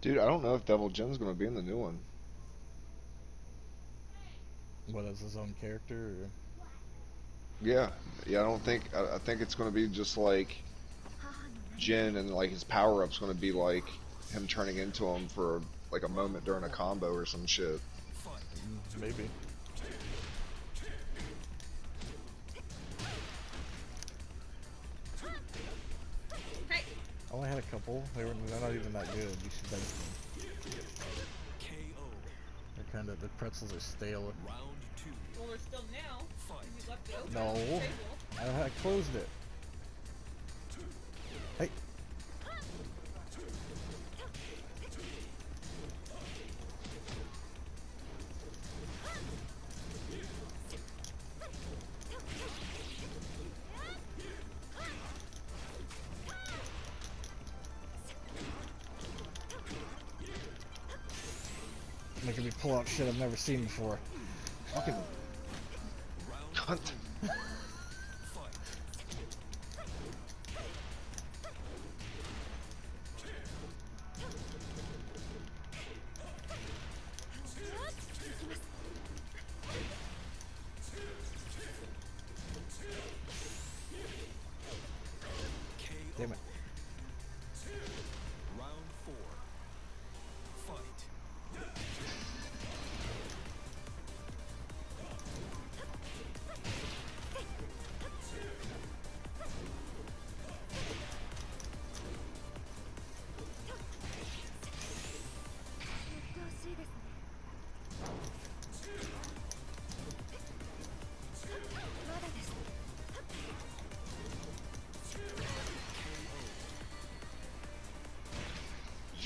Dude, I don't know if Devil Jin's gonna be in the new one. What as his own character? Or... Yeah, yeah. I don't think. I, I think it's gonna be just like Jin, and like his power up's gonna be like him turning into him for like a moment during a combo or some shit. Maybe. Couple. They were they're not even that good. You should bench them. They're kind of the pretzels are stale. round well, we're still now. 'cause You left it open No. on the table. I, I closed it. Pull out shit I've never seen before.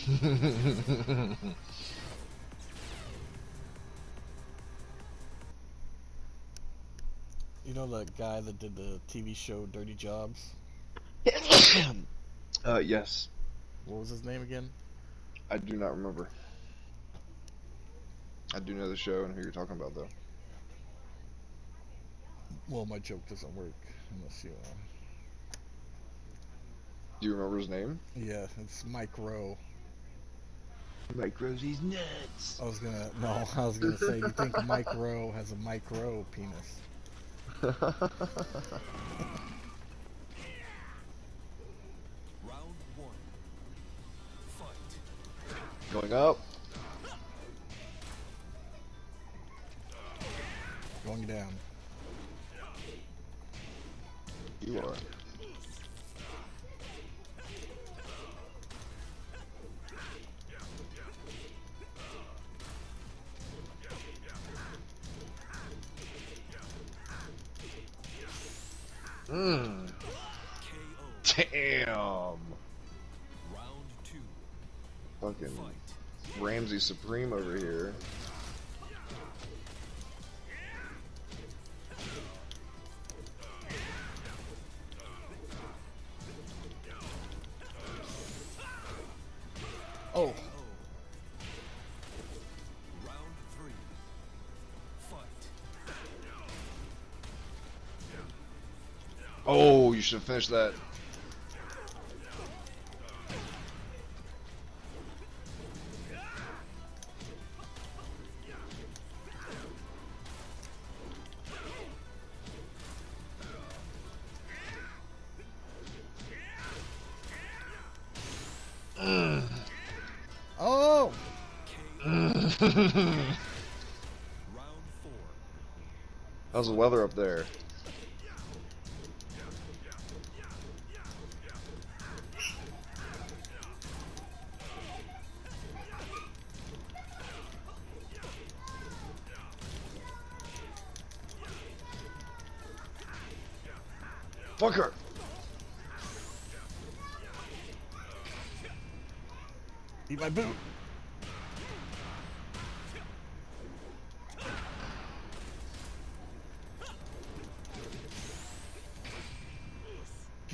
You know the guy that did the TV show Dirty Jobs? uh, yes. What was his name again? I do not remember. I do know the show and who you're talking about though. Well, my joke doesn't work unless you. Uh... Do you remember his name? Yeah, it's Mike Rowe. Mike Rosie's nuts. I was gonna no, I was gonna say, you think Mike Rowe has a micro penis? Round one. Fight. Going up. Going down. You are. Fucking Ramsey Supreme over here. Oh, Round three. Fight. Oh, you should have finished that. How's the weather up there? Fucker! Eat my boot.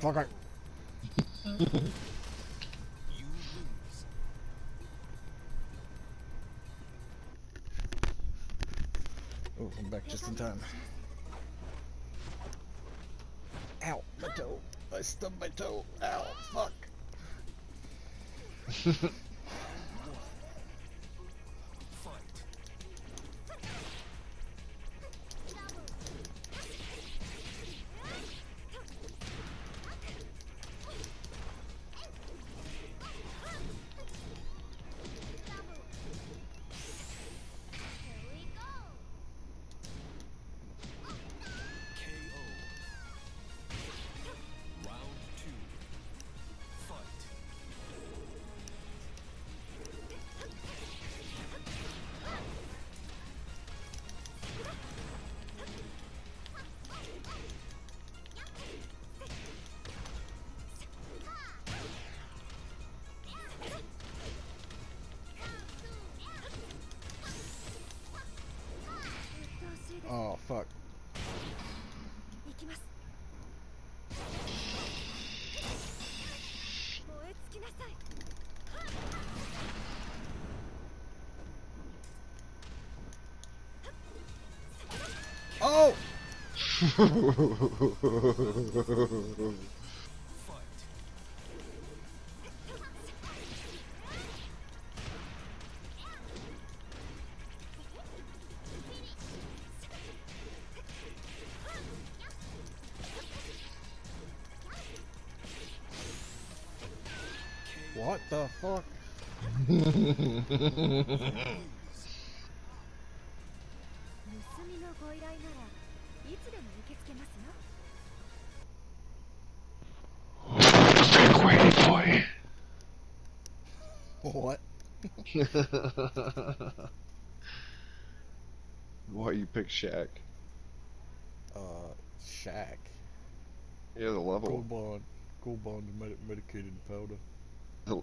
Fuck it. Oh, I'm back just in time. Ow, my toe. I stubbed my toe. Ow, fuck. fuck. Oh! the fuck? What? Why you pick Shaq? Uh, Shaq. Yeah, the level. Gold bond, Gold bond, medicated powder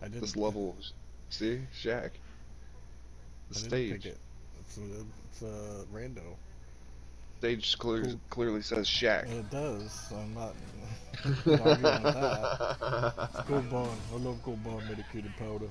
this level. See, Shaq. The stage. it. It's a, it's a rando. Stage clear, Cool. clearly says Shaq. It does. I'm not arguing with that. Gold bond. I love gold bond medicated powder.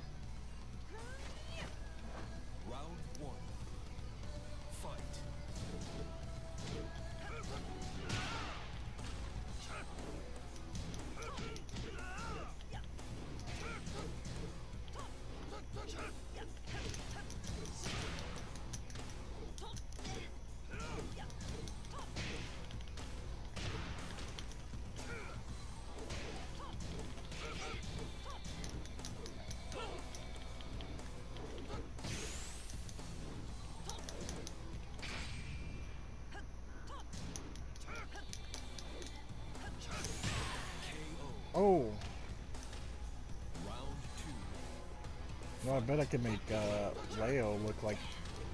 Bet I could make uh, Leo look like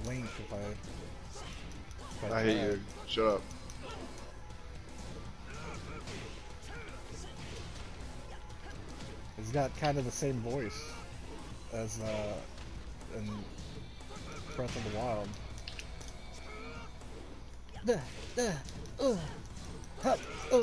Link if I. If I hate you. Shut up. He's got kind of the same voice as uh, in Breath of the Wild. Duh, duh, uh, uh.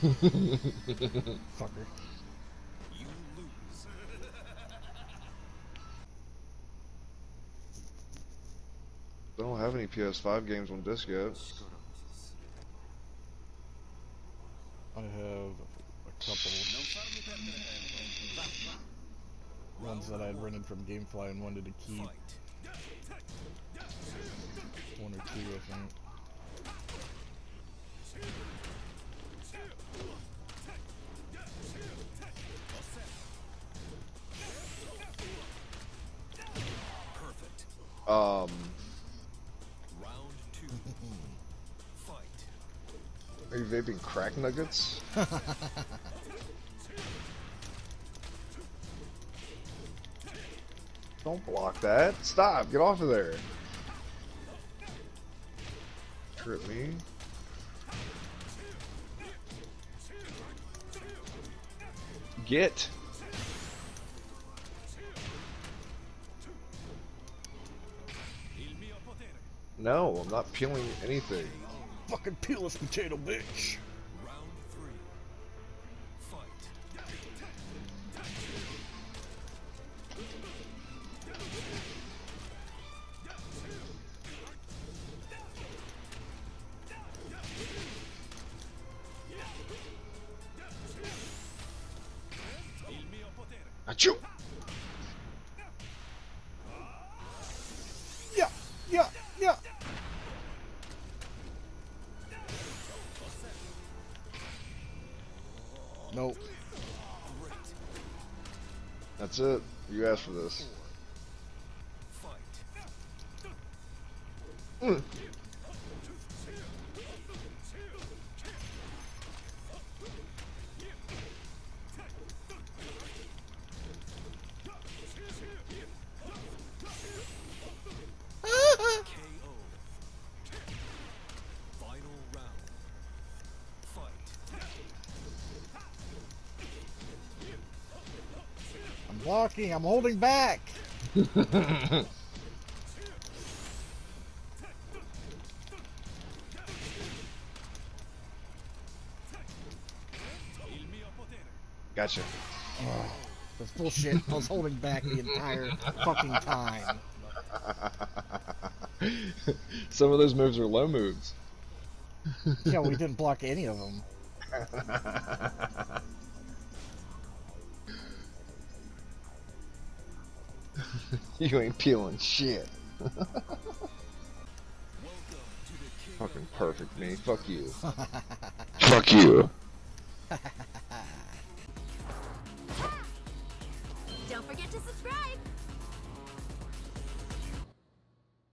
Fucker. You lose. I don't have any PS5 games on disc yet. I have a couple. ones that I had rented from GameFly and wanted to keep. One or two, I think. Um, Round two. Fight. are you vaping crack nuggets? Don't block that. Stop. Get off of there. Trip me. Get. No, I'm not peeling anything. Fucking peel this potato, bitch! Round three. Fight. Il mio potere. Achoo! It. You asked for this. I'm blocking, I'm holding back! Il mio potere. Gotcha. Oh, That's bullshit. I was holding back the entire fucking time. Some of those moves are low moves. Yeah, we didn't block any of them. you ain't peeling shit. Welcome to the King Fucking perfect me. Fuck you. Fuck you.